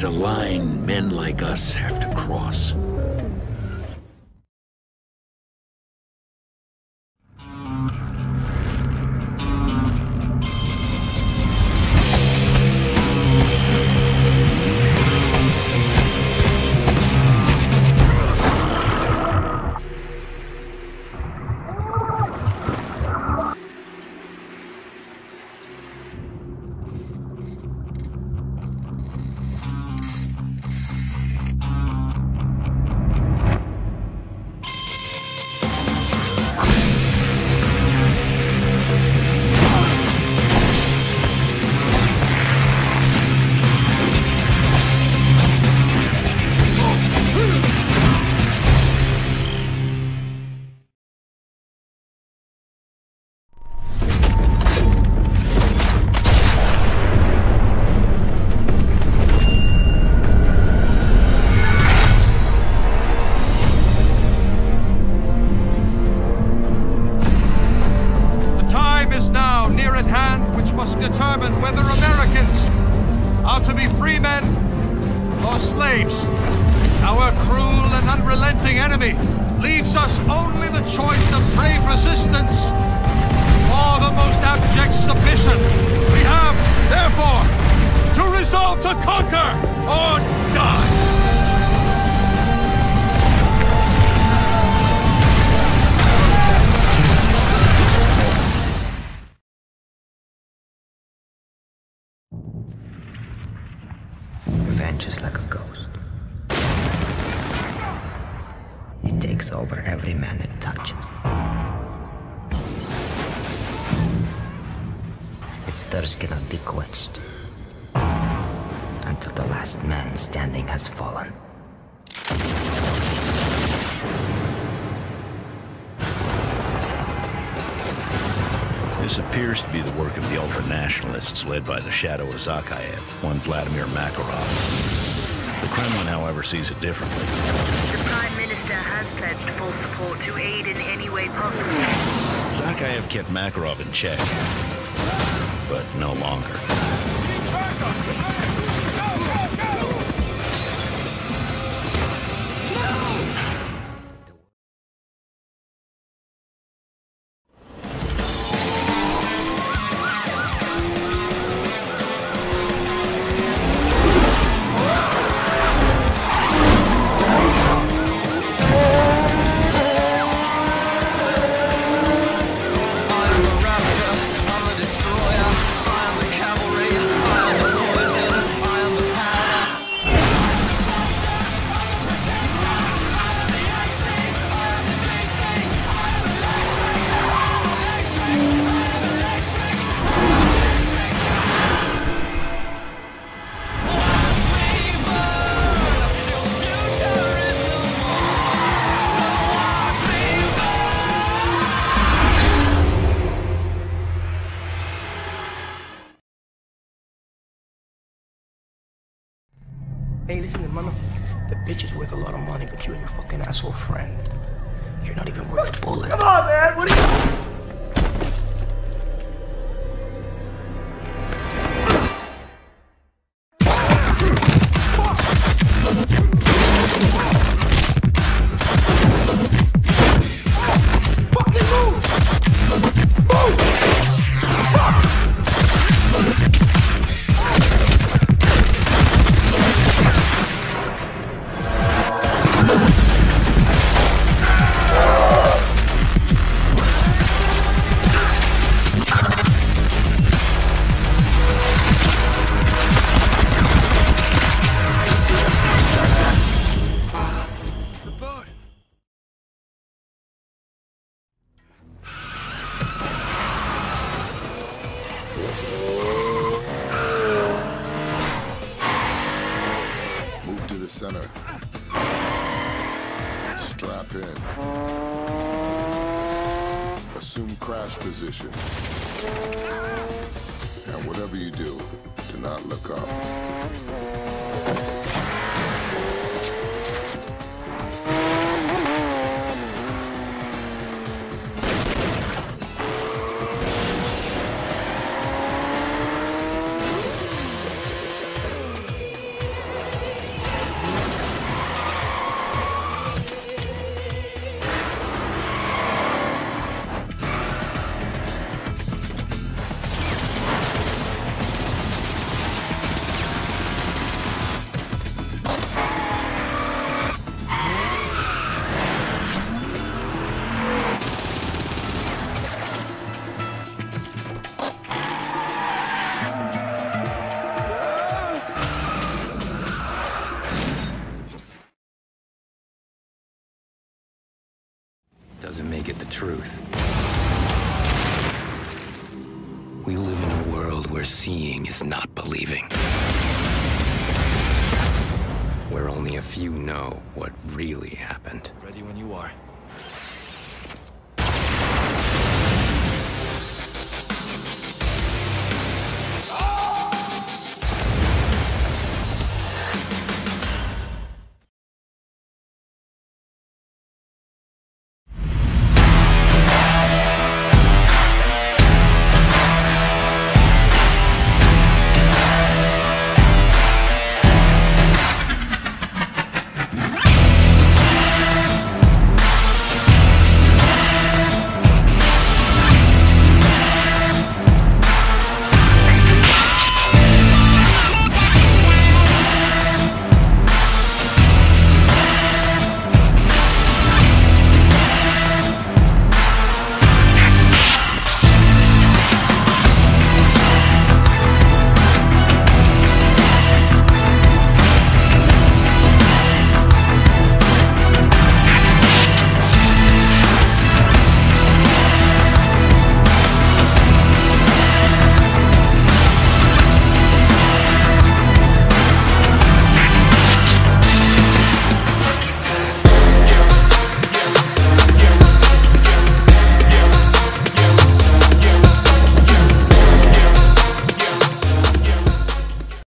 is a line men like us have to cross. Whether Americans are to be free men or slaves. Our cruel and unrelenting enemy leaves us only the choice of brave resistance or the most abject submission. We have, therefore, to resolve to conquer Is like a ghost. It takes over every man it touches. Its thirst cannot be quenched until the last man standing has fallen. This appears to be the work of the ultra-nationalists led by the shadow of Zakhaev, one Vladimir Makarov. The Kremlin, however, sees it differently. The Prime Minister has pledged full support to aid in any way possible. Zakhaev kept Makarov in check, but no longer. Hey, listen, mama. The bitch is worth a lot of money, but you and your fucking asshole friend, you're not even worth a bullet. Come on, man. What are you? Center. Strap in. Assume crash position. And whatever you do, do not look up. Doesn't make it the truth. We live in a world where seeing is not believing. Where only a few know what really happened. Ready when you are.